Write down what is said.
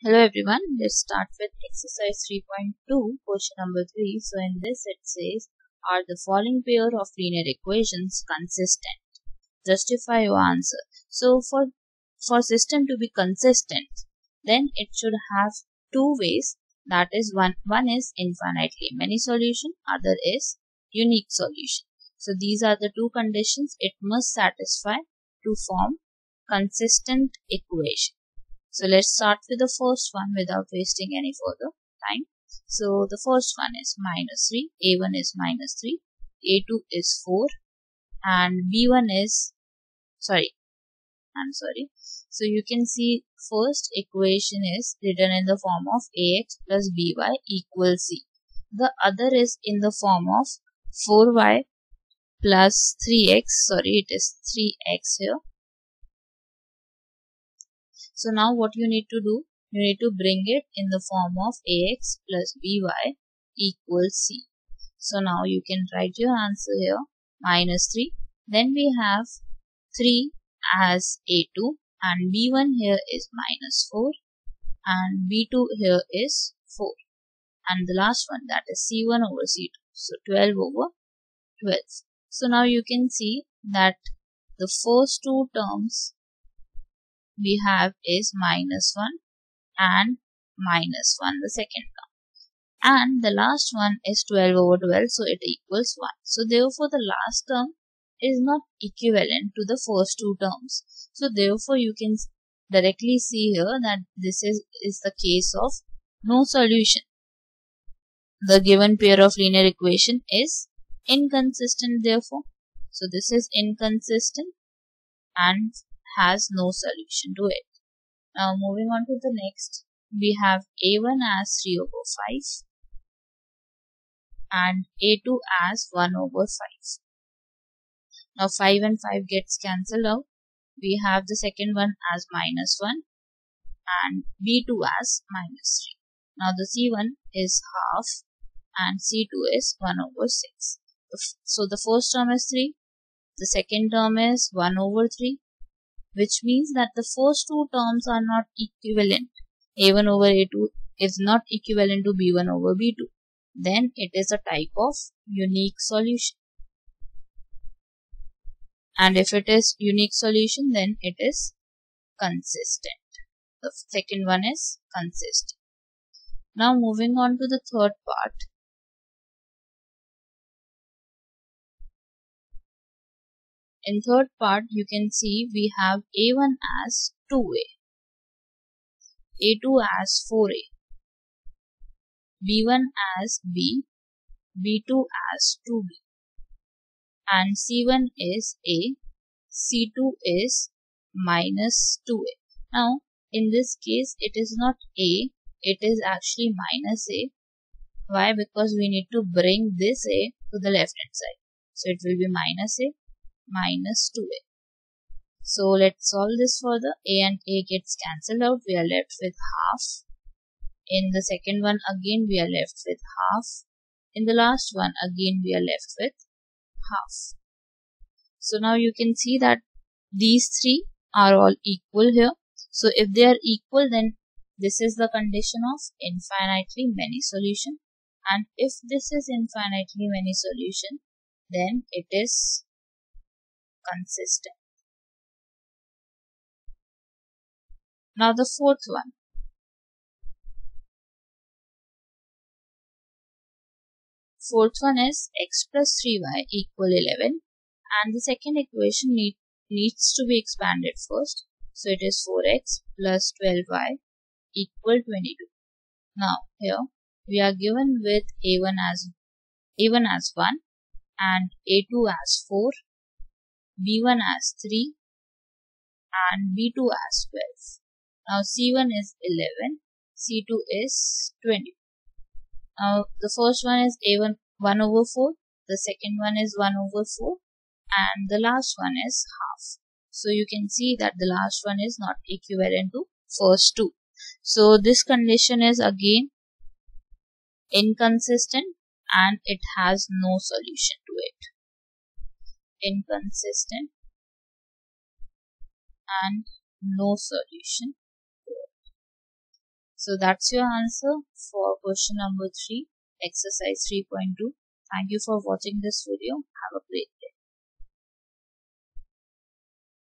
Hello everyone, let's start with exercise 3.2 question number 3. So in this it says, are the following pair of linear equations consistent? Justify your answer. So for, for system to be consistent, then it should have two ways. That is one, one is infinitely many solution, other is unique solution. So these are the two conditions it must satisfy to form consistent equation. So let's start with the first one without wasting any further time. So the first one is minus 3, a1 is minus 3, a2 is 4 and b1 is, sorry, I'm sorry. So you can see first equation is written in the form of ax plus by equals c. The other is in the form of 4y plus 3x, sorry it is 3x here so now what you need to do, you need to bring it in the form of ax plus by equals c. So now you can write your answer here minus 3. Then we have 3 as a2 and b1 here is minus 4 and b2 here is 4 and the last one that is c1 over c2 so 12 over 12 so now you can see that the first two terms we have is minus 1 and minus 1 the second term. And the last one is 12 over 12 so it equals 1 so therefore the last term is not equivalent to the first two terms. So therefore you can directly see here that this is is the case of no solution. The given pair of linear equation is inconsistent therefore. So this is inconsistent and has no solution to it. Now moving on to the next, we have a1 as 3 over 5 and a2 as 1 over 5. Now 5 and 5 gets cancelled out. We have the second one as minus 1 and b2 as minus 3. Now the c1 is half and c2 is 1 over 6. So the first term is 3, the second term is 1 over 3 which means that the first two terms are not equivalent. a1 over a2 is not equivalent to b1 over b2. Then it is a type of unique solution. And if it is unique solution, then it is consistent. The second one is consistent. Now moving on to the third part. In third part, you can see we have A1 as 2A, A2 as 4A, B1 as B, B2 as 2B, and C1 is A, C2 is minus 2A. Now, in this case, it is not A, it is actually minus A. Why? Because we need to bring this A to the left hand side. So, it will be minus A minus 2a. So let's solve this further. a and a gets cancelled out. We are left with half. In the second one again we are left with half. In the last one again we are left with half. So now you can see that these three are all equal here. So if they are equal then this is the condition of infinitely many solution and if this is infinitely many solution then it is consistent. Now the fourth one. Fourth one is x plus 3y equal 11 and the second equation need, needs to be expanded first. So it is 4x plus 12y equal 22. Now here we are given with a1 as a1 as 1 and a2 as 4 B1 as 3 and B2 as 12. Now C1 is 11, C2 is 20. Now the first one is A1 1 over 4, the second one is 1 over 4 and the last one is half. So you can see that the last one is not equivalent to first two. So this condition is again inconsistent and it has no solution to it inconsistent and no solution So that's your answer for question number 3, exercise 3.2. Thank you for watching this video. Have a great